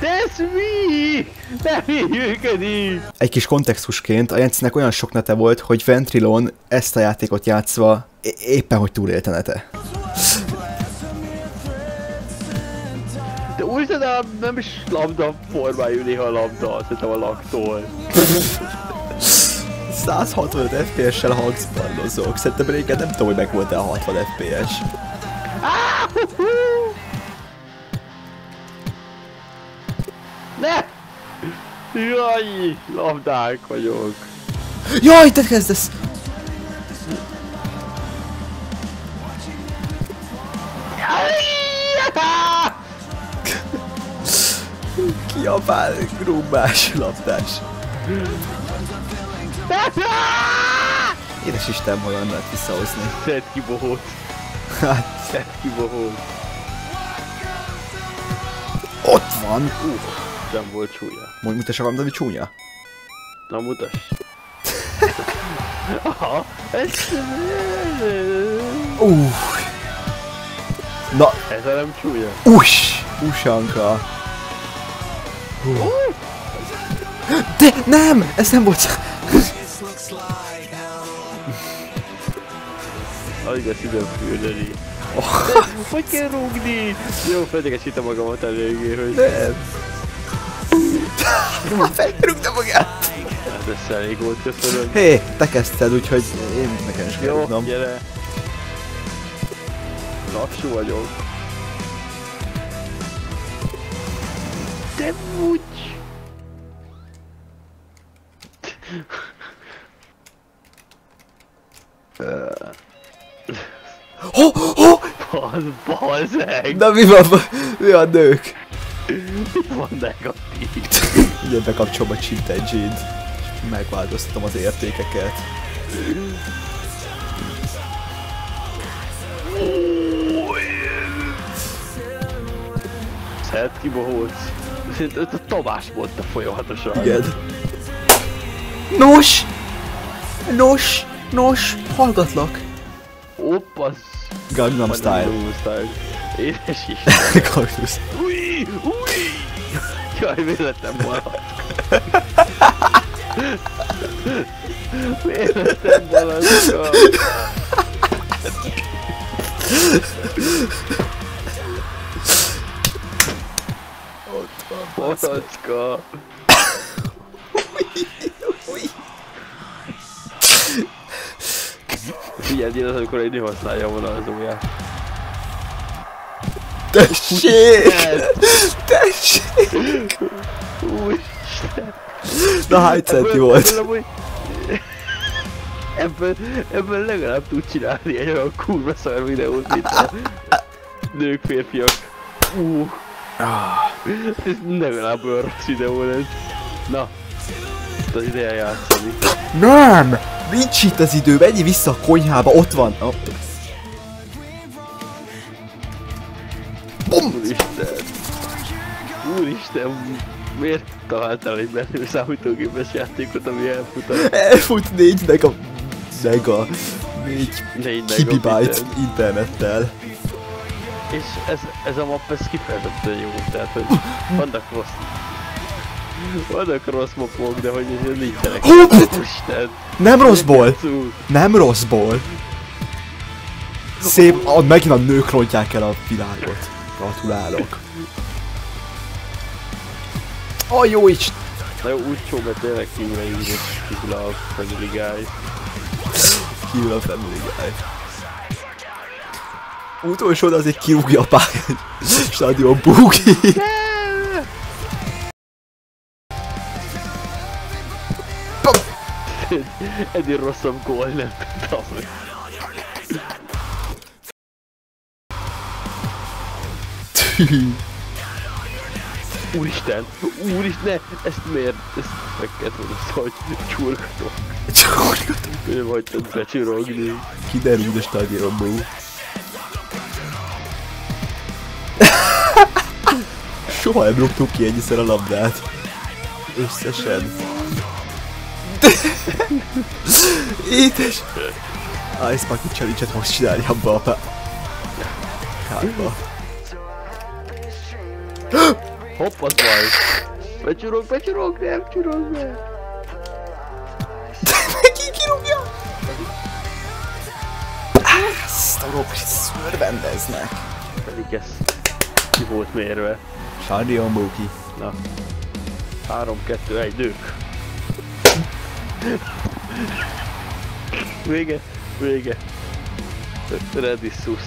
That's me! Nem így működik! Egy kis kontextusként, a Jensinek olyan sok nete volt, hogy Ventrilon ezt a játékot játszva éppen hogy túlélte nete. De úgy de nem is lambda formájú néha a lambda, szerintem a laktól. 165 FPS-sel hangszparlozok. Szerintem régen nem tudom, hogy meg volt-e a 60 FPS. Ne! Jaj, labdák vagyok. Jaj, te kezdesz! Kiabál, grúbás, labdás. Édes Isten, hogyan lehet visszahozni. Szed ki bohót, Hát, szed ki bohót. ott van! Uh, nem volt súlya. Mondj, mutass a hogy csúnya. Na mutass. Aha, ez... Uh. Na, Ez a nem csúlya. us! Usanka. De nem! Ez nem volt... Alig lesz időm fürdeni. Hogy kell rúgni? Jó, feltegesítem magamat eléggé, hogy... Nem! Felrúgta magát! Hát ez elég volt, köszönöm. Hé, te kezdted, úgyhogy én nekem is kell Jó, rúgnom. gyere. Lassú vagyok. De úgy. Ho, ho! Az balzeg! Na mi van? Mi a nők? Mi van negatív? Ugye bekapcsolom a engine-t. és Megváltoztatom az értékeket. Szed ki bohóc. Szerintem a Tamás mondta folyamatosan. Igen. Nos! Nos! Nos! Hallgatlak! Oppa, Gangnam Style. Style. Édes is. Kaktusz. Új, új! Jaj, véletlen maradt. véletlen maradt. Fotocska. Figyeld, én az, amikor egy nő használja volna az ujját. Tessék! Tessék! Úristen! Na hány centi volt? Ebből, amúgy- ebből, ebből legalább tud csinálni egy olyan kurva szar videót, mint a nők, férfiak. Uh, ez legalább olyan rossz videó lesz. Na, itt az ideje játszani. Nem! Nincs itt az idő, menj vissza a konyhába, ott van! Oh. Bum! Úristen! Úristen! Miért találtál egy menő számítógépes játékot, ami elfut a Elfut 4 mega... Mega... 4 4 kibibyte megabiten? internettel. És ez, ez a map, ez kifejezetten jó, tehát hogy vannak rossz... Vannak rossz mapok, de hogy ez nincsenek. Hopp! Isten! Nem rosszból! Nem rosszból! Szép, ah, megint a nők rontják el a világot. Gratulálok. A jó Isten! Na jó, úgy csó, mert tényleg kívül és kívül a Family Guy. Kívül a Family Guy. Utolsó, de azért kirúgja a pályát. Stadion bugi. Ennél rosszabb gól nem tudtam. Úristen! Úristen! Ezt miért? Ezt meg kellett volna szóval, hogy csurgatok. Csurgatok. Nem hagytad becsurogni. Kiderült a stadion bugi. Soha nem rúgtuk ki ennyiszer a labdát. Összesen. Édes! Ice Bucket Challenge-et most csinálni abba a pá... Hopp, az baj. Becsurog, becsurog, nem csurog be. Ki kirúgja? Ezt a Robert szörvendeznek. Pedig ez ki volt mérve. Sardion Buki. Na. 3, 2, 1, nők. Vége, vége. Redissus.